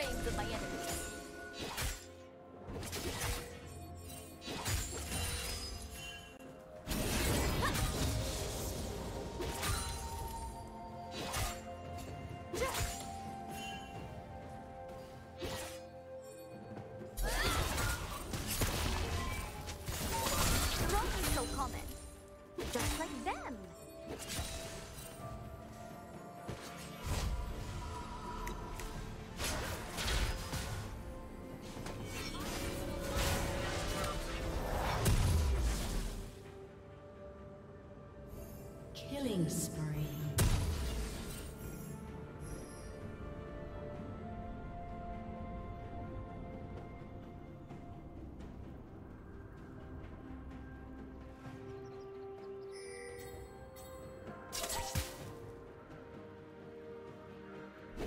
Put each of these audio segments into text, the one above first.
Killing spree. Smash idiots, won't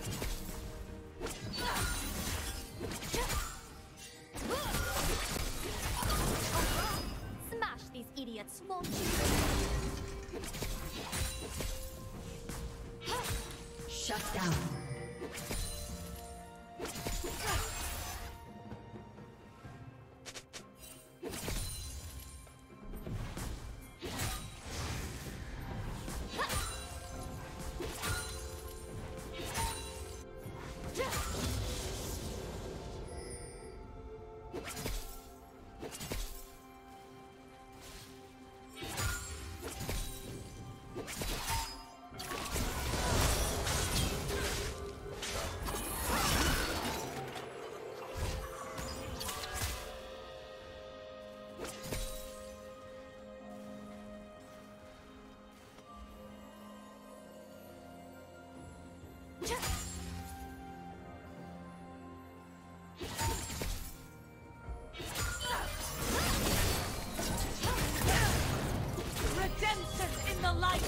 you? Redemption in the light!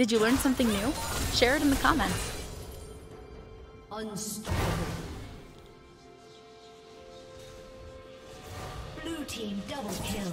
Did you learn something new? Share it in the comments. Unstoppable. Blue team double kill.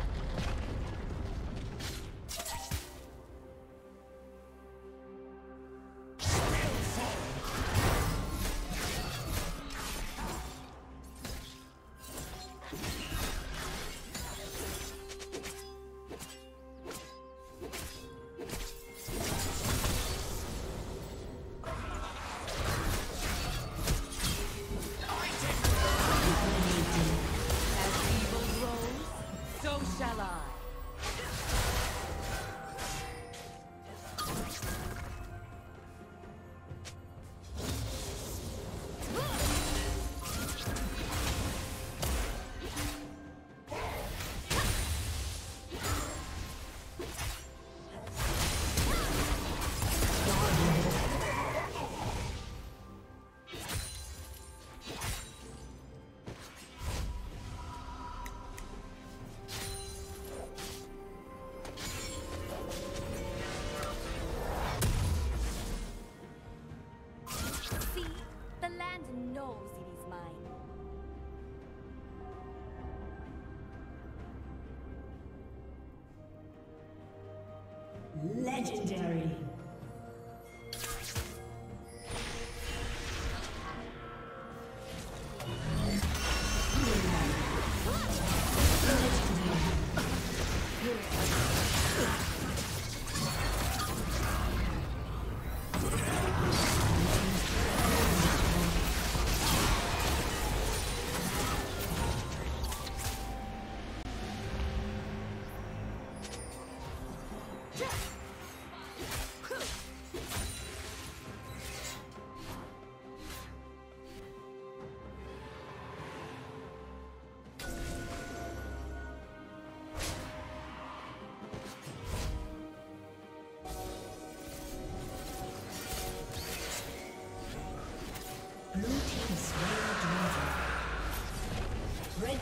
Legendary.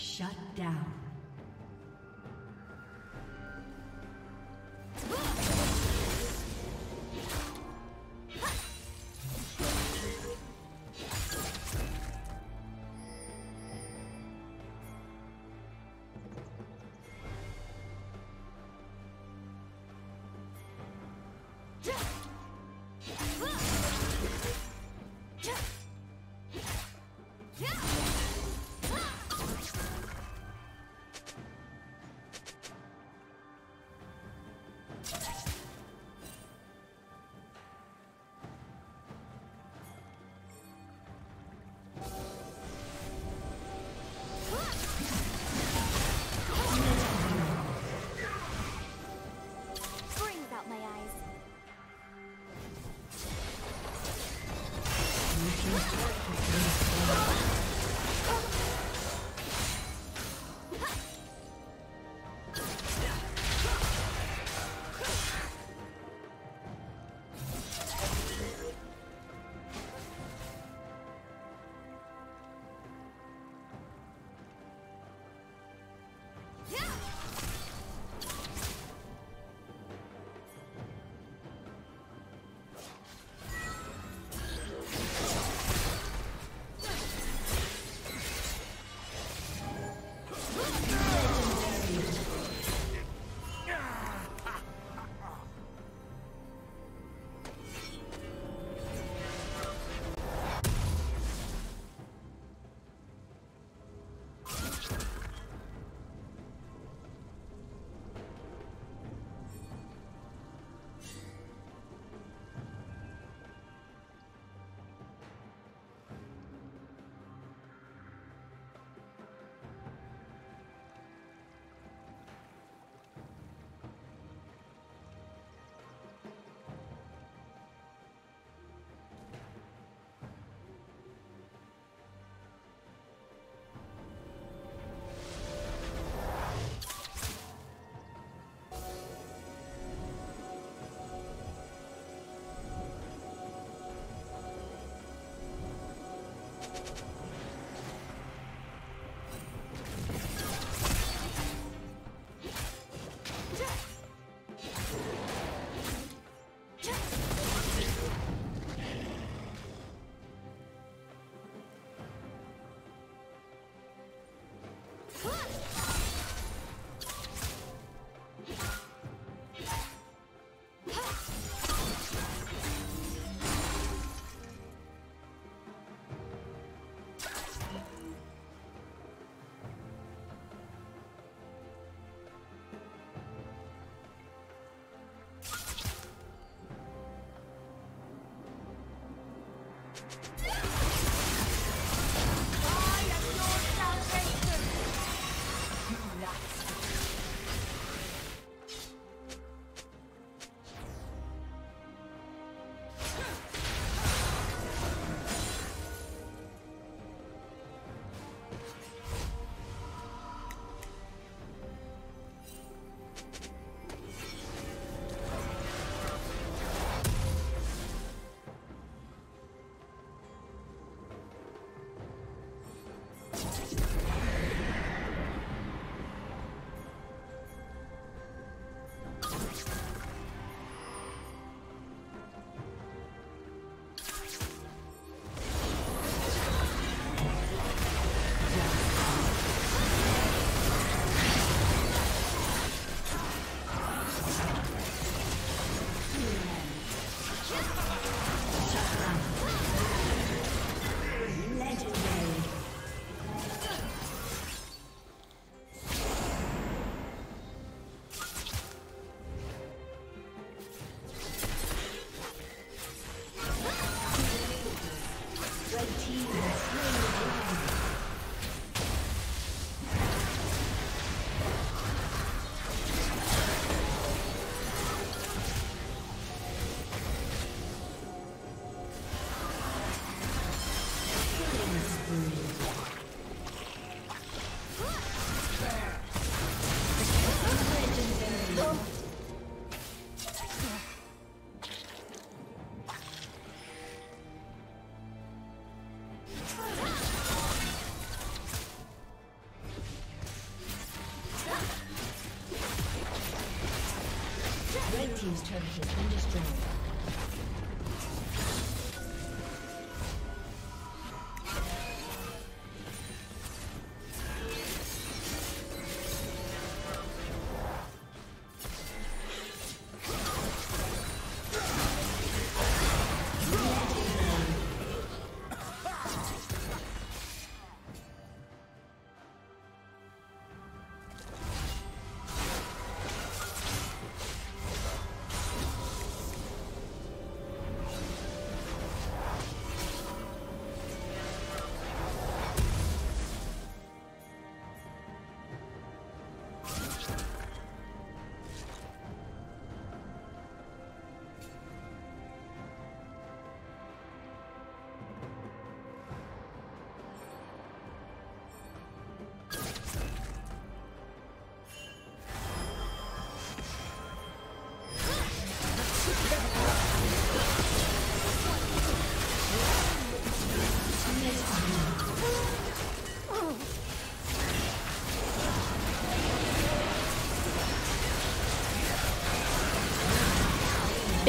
Shut down.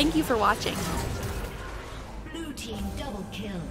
Thank you for watching. Blue Team double kill.